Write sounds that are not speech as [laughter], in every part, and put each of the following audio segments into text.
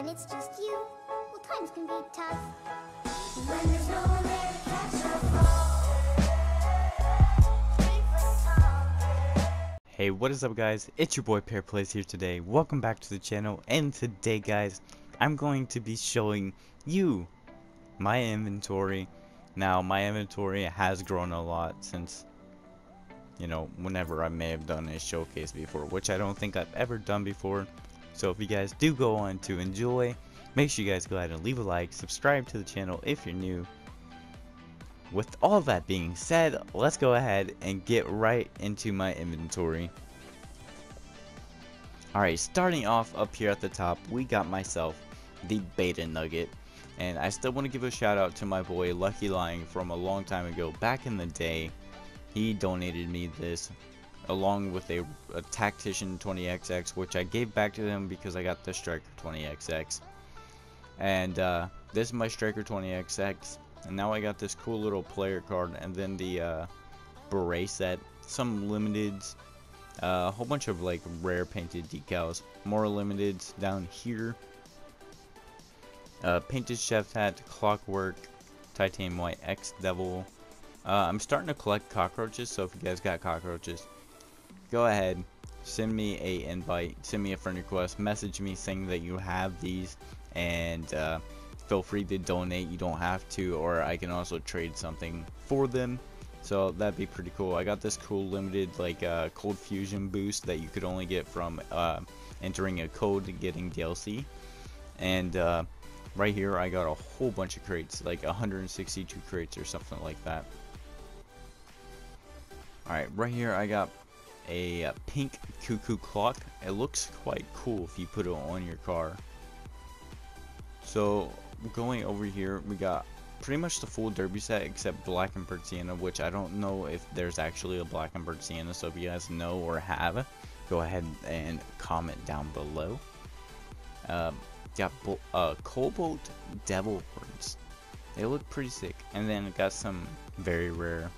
when it's just you, well, times can be tough. When there's no one there to catch your Hey, what is up guys? It's your boy Pear Plays here today. Welcome back to the channel and today guys, I'm going to be showing you my inventory. Now, my inventory has grown a lot since you know, whenever I may have done a showcase before, which I don't think I've ever done before. So if you guys do go on to enjoy, make sure you guys go ahead and leave a like, subscribe to the channel if you're new. With all that being said, let's go ahead and get right into my inventory. Alright, starting off up here at the top, we got myself the Beta Nugget. And I still want to give a shout out to my boy Lucky Lying from a long time ago, back in the day. He donated me this along with a, a Tactician 20XX, which I gave back to them because I got the Striker 20XX. And uh, this is my Striker 20XX. And now I got this cool little player card, and then the uh, beret set, some limiteds, uh, a whole bunch of like rare painted decals, more limiteds down here. Uh, painted chef hat, clockwork, titanium white X Devil. Uh, I'm starting to collect cockroaches, so if you guys got cockroaches, go ahead, send me a invite, send me a friend request, message me saying that you have these, and uh, feel free to donate. You don't have to, or I can also trade something for them. So that'd be pretty cool. I got this cool limited like uh, cold fusion boost that you could only get from uh, entering a code and getting DLC. And uh, right here I got a whole bunch of crates, like 162 crates or something like that. Alright, right here I got a uh, pink cuckoo clock. It looks quite cool if you put it on your car. So going over here, we got pretty much the full derby set except Blackenberg Sienna, which I don't know if there's actually a Blackenberg Sienna. So if you guys know or have, go ahead and comment down below. Um, got uh, Cobalt Devil Horns. They look pretty sick. And then got some very rare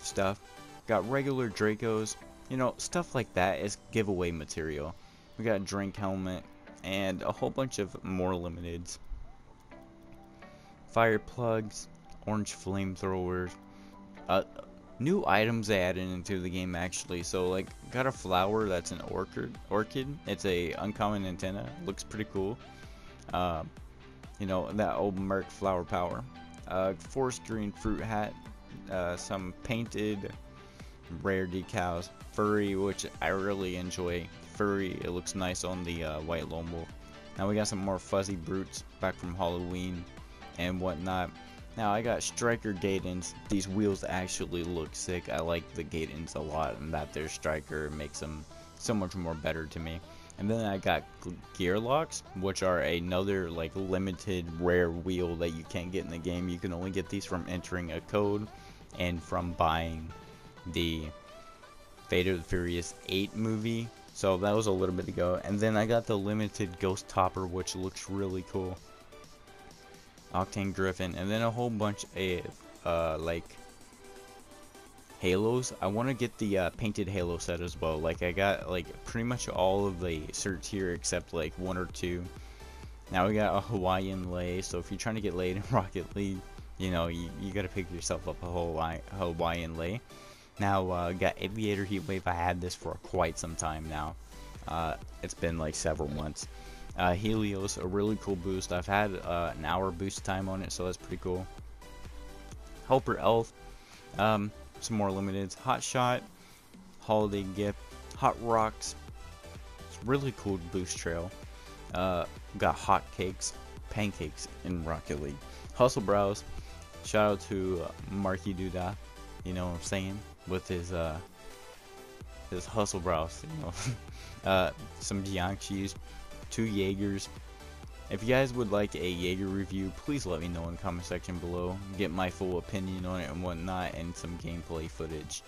stuff. Got regular Dracos. You know, stuff like that is giveaway material. We got a Drink Helmet and a whole bunch of more limiteds. Fire plugs, orange flamethrowers, uh, new items they added into the game actually. So like, got a flower that's an orchid. Orchid. It's a uncommon antenna. Looks pretty cool. Uh, you know that old Merc flower power. Uh, forest green fruit hat. Uh, some painted rare decals. Furry, which I really enjoy. Furry, it looks nice on the uh, white lone wolf. Now we got some more fuzzy brutes back from Halloween and whatnot. Now I got striker Gatens. These wheels actually look sick. I like the Gatens a lot and that their striker makes them so much more better to me. And then I got gear locks, which are another like limited rare wheel that you can't get in the game. You can only get these from entering a code and from buying the Fate of the Furious 8 movie. So that was a little bit ago. And then I got the limited Ghost Topper, which looks really cool. Octane Griffin. And then a whole bunch of, uh, like, Halos. I want to get the uh, painted Halo set as well. Like, I got, like, pretty much all of the certs here except, like, one or two. Now we got a Hawaiian lay. So if you're trying to get laid in [laughs] Rocket League, you know, you, you got to pick yourself up a Hawaii, Hawaiian lay. Now, uh, got Aviator Heatwave. I had this for quite some time now. Uh, it's been like several months. Uh, Helios, a really cool boost. I've had uh, an hour boost time on it, so that's pretty cool. Helper Elf, um, some more limiteds. Hot Shot, Holiday Gift, Hot Rocks. It's really cool boost trail. Uh, got Hot Cakes, Pancakes in Rocket League. Hustle Brows, shout out to uh, Marky Duda, you know what I'm saying? With his uh his hustle brows, you know. [laughs] uh, some Bianchis, two Jaegers. If you guys would like a Jaeger review, please let me know in the comment section below. Get my full opinion on it and whatnot, and some gameplay footage.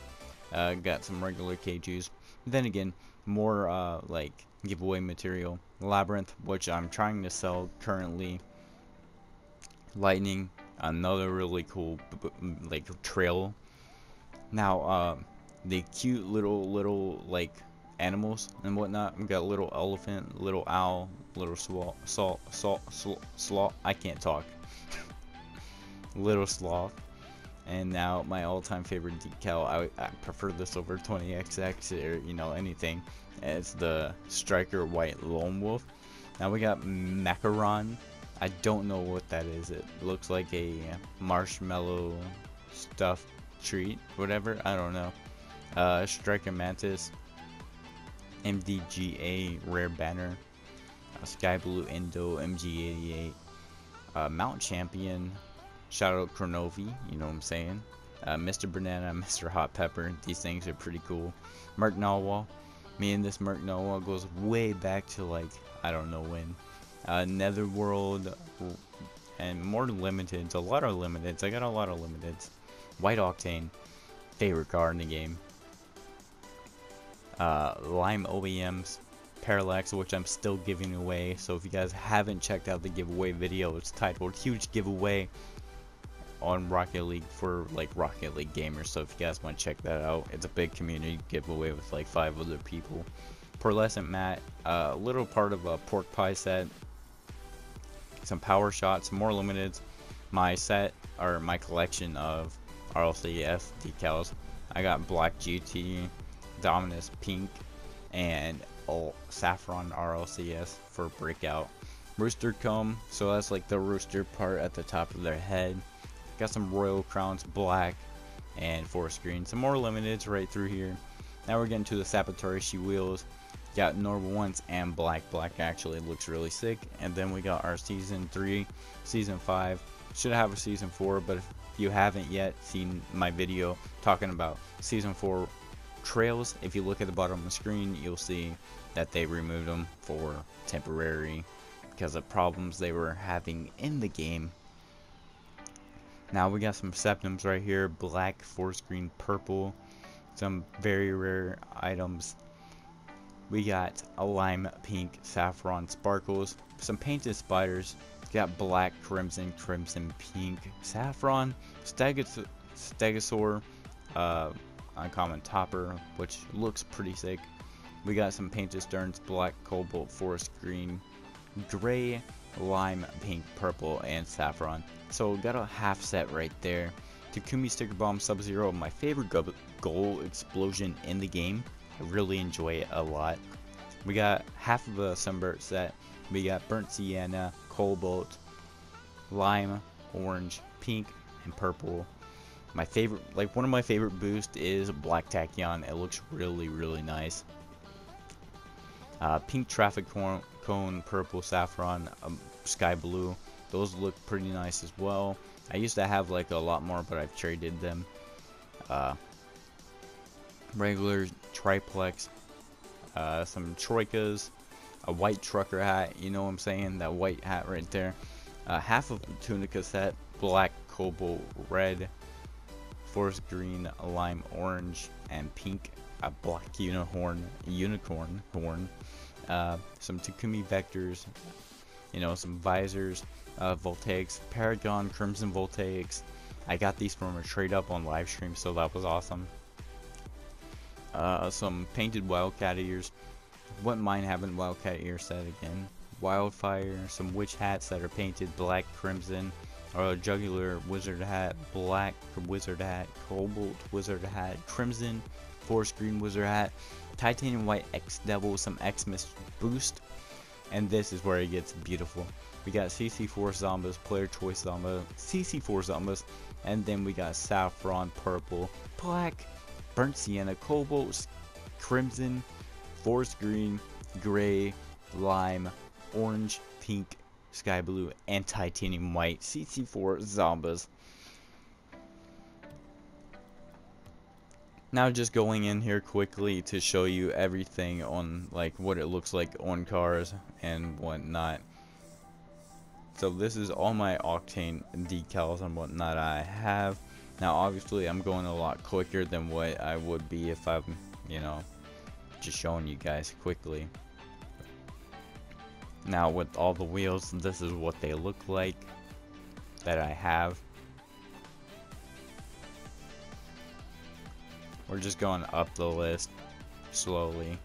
Uh, got some regular K2s. Then again, more uh, like giveaway material. Labyrinth, which I'm trying to sell currently. Lightning, another really cool like trail now, uh, the cute little, little, like, animals and whatnot. We got little elephant, little owl, little salt, salt, salt, sloth. I can't talk. [laughs] little sloth. And now my all-time favorite decal. I, I prefer this over 20XX or you know anything. It's the Striker White Lone Wolf. Now we got Macaron. I don't know what that is. It looks like a marshmallow stuffed treat, whatever. I don't know. Uh, Striker Mantis. MDGA Rare Banner. Uh, Sky Blue Endo MG88. Uh, Mount Champion. Shout out Kronovi, you know what I'm saying. Uh, Mr. Banana, [laughs] Mr. Hot Pepper, these things are pretty cool. Merc Narwhal. Me and this Merc Narwhal goes way back to like, I don't know when. Uh, Netherworld and more limiteds, a lot of limiteds. I got a lot of limiteds. White Octane, favorite card in the game. Uh, Lime OEMs, Parallax, which I'm still giving away. So if you guys haven't checked out the giveaway video, it's titled Huge Giveaway on Rocket League for like Rocket League gamers. So if you guys want to check that out, it's a big community giveaway with like five other people. Pearlescent Matte, a uh, little part of a pork pie set, some power shots, more limiteds. My set or my collection of RLCS decals. I got Black GT, Dominus Pink, and all Saffron RLCS for Breakout. Rooster Comb, so that's like the rooster part at the top of their head. Got some Royal Crowns Black and Forest Green. Some more limiteds right through here. Now we're getting to the Sabotage wheels. Got normal ones and black. Black actually looks really sick. And then we got our season 3, season 5. Should have a season 4, but if you haven't yet seen my video talking about season 4 trails, if you look at the bottom of the screen, you'll see that they removed them for temporary because of problems they were having in the game. Now we got some septums right here, black, forest green, purple, some very rare items. We got a lime pink saffron sparkles, some painted spiders, got black, crimson, crimson, pink, saffron, Stegos stegosaur, uh, uncommon topper, which looks pretty sick. We got some painted sterns, black, cobalt, forest green, gray, lime, pink, purple, and saffron. So got a half set right there. Takumi Sticker Bomb Sub-Zero, my favorite goal explosion in the game. I really enjoy it a lot. We got half of a Sunburst set. We got Burnt Sienna, Cobalt, Lime, Orange, Pink, and Purple. My favorite, like one of my favorite boosts is Black Tachyon. It looks really, really nice. Uh, pink Traffic Cone, cone Purple Saffron, um, Sky Blue. Those look pretty nice as well. I used to have like a lot more, but I've traded them. Uh, regular triplex, uh, some troikas, a white trucker hat. You know what I'm saying? That white hat right there. Uh, half of the tunica set, black, cobalt, red, forest green, lime orange, and pink. A black unicorn, unicorn horn. Uh, some Takumi vectors. You know, some visors, uh, voltaics, Paragon Crimson voltaics. I got these from a trade up on live stream, so that was awesome. Uh, some painted Wildcat ears. Wouldn't mind having Wildcat ear set again. Wildfire, some witch hats that are painted black, crimson, or a jugular wizard hat, black wizard hat, cobalt wizard hat, crimson, forest green wizard hat, titanium white X devil, some Xmas boost, and this is where it gets beautiful. We got CC4 Zombas, Player Choice Zombas, CC4 Zombas, and then we got Saffron, Purple, Black, Burnt Sienna, Cobalt, Crimson, Forest Green, Gray, Lime, Orange, Pink, Sky Blue, and Titanium White CC4 Zombas. Now just going in here quickly to show you everything on like what it looks like on cars and whatnot. So this is all my octane decals and whatnot I have. Now obviously I'm going a lot quicker than what I would be if I'm, you know, just showing you guys quickly. Now with all the wheels, this is what they look like that I have. We're just going up the list slowly.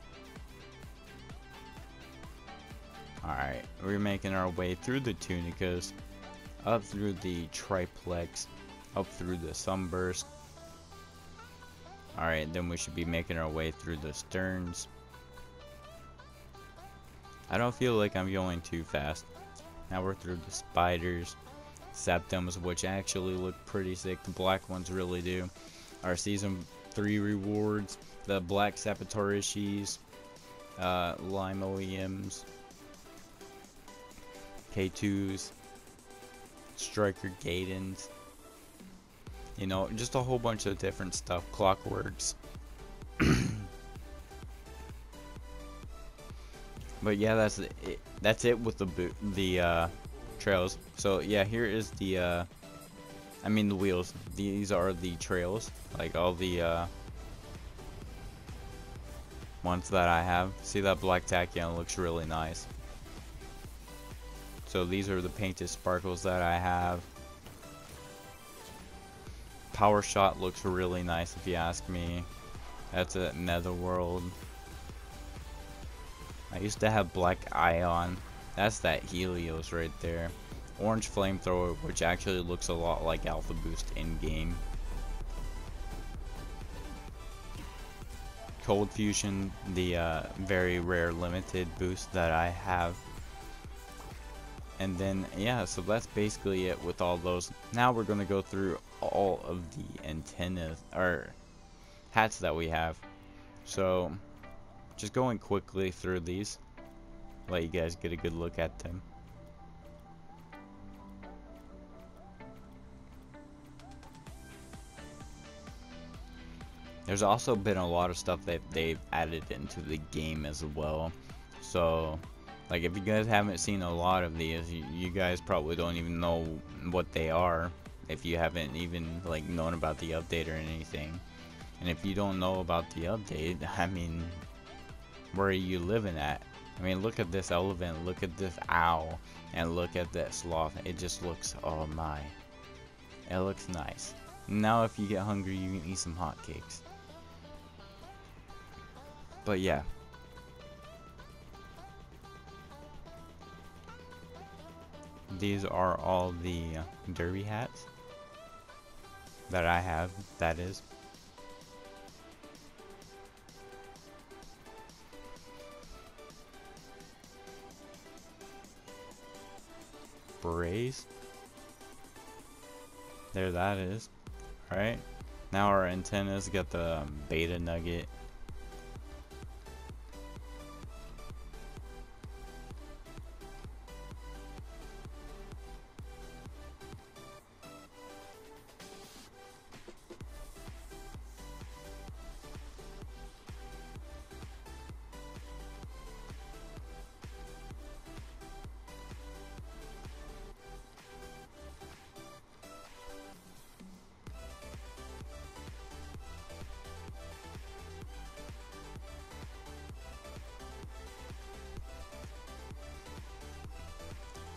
Alright, we're making our way through the tunicas, up through the triplex, up through the sunburst, Alright, then we should be making our way through the sterns. I don't feel like I'm going too fast. Now we're through the spiders, septums, which actually look pretty sick. The black ones really do. Our season 3 rewards, the black Sapatorishes, uh, Lime OEMs, K2s, Striker Gaydens, you know, just a whole bunch of different stuff, Clockworks. [clears throat] but yeah, that's it. That's it with the the uh, trails. So yeah, here is the. Uh, I mean the wheels. These are the trails, like all the uh, ones that I have. See that black tachyon looks really nice. So these are the painted sparkles that I have. Power Shot looks really nice if you ask me. That's a Netherworld. I used to have Black Ion. That's that Helios right there. Orange Flamethrower, which actually looks a lot like Alpha Boost in-game. Cold Fusion, the uh, very rare limited boost that I have. And then, yeah, so that's basically it with all those. Now we're going to go through all of the antennas, or hats that we have. So, just going quickly through these. Let you guys get a good look at them. There's also been a lot of stuff that they've added into the game as well. So, like if you guys haven't seen a lot of these, you, guys probably don't even know what they are. If you haven't even like known about the update or anything. And if you don't know about the update, [laughs] I mean, where are you living at? I mean, look at this elephant, look at this owl, and look at that sloth. It just looks, oh my. It looks nice. Now if you get hungry, you can eat some hotcakes. But yeah. These are all the derby hats that I have, that is. Berets. There that is. Alright. Now our antennas got the um, beta nugget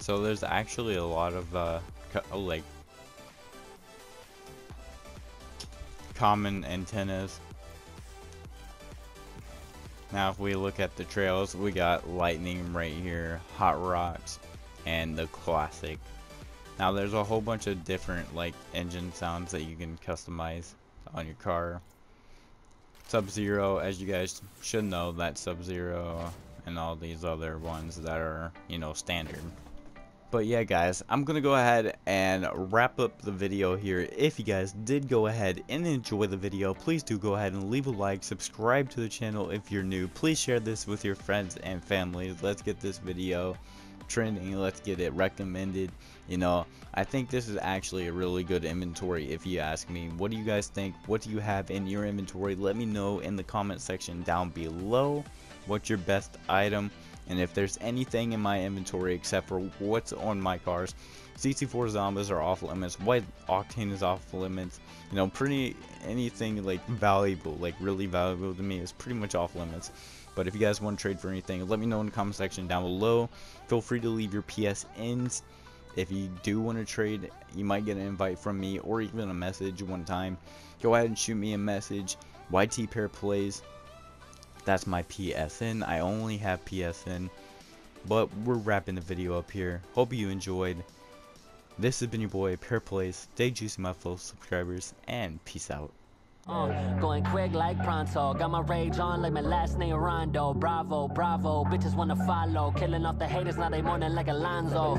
So there's actually a lot of uh, oh, like common antennas. Now if we look at the trails, we got lightning right here, hot rocks, and the classic. Now there's a whole bunch of different like engine sounds that you can customize on your car. Sub-Zero, as you guys should know, that Sub-Zero and all these other ones that are, you know, standard. But yeah, guys, I'm going to go ahead and wrap up the video here. If you guys did go ahead and enjoy the video, please do go ahead and leave a like, subscribe to the channel if you're new. Please share this with your friends and family. Let's get this video trending. Let's get it recommended. You know, I think this is actually a really good inventory if you ask me. What do you guys think? What do you have in your inventory? Let me know in the comment section down below. What's your best item? And if there's anything in my inventory except for what's on my cars, CC4 Zombas are off limits, White Octane is off limits, you know, pretty, anything like valuable, like really valuable to me is pretty much off limits. But if you guys want to trade for anything, let me know in the comment section down below. Feel free to leave your PSNs. If you do want to trade, you might get an invite from me or even a message one time. Go ahead and shoot me a message. YT Pear Plays that's my PSN. I only have PSN. But we're wrapping the video up here. Hope you enjoyed. This has been your boy, Pear Plays. Stay juicy, my fellow subscribers, and peace out. Uh, going quick like pronto. Got my rage on like my last name Rondo. Bravo, bravo. Bitches wanna follow. Killing off the haters, now they mourning like Alonzo.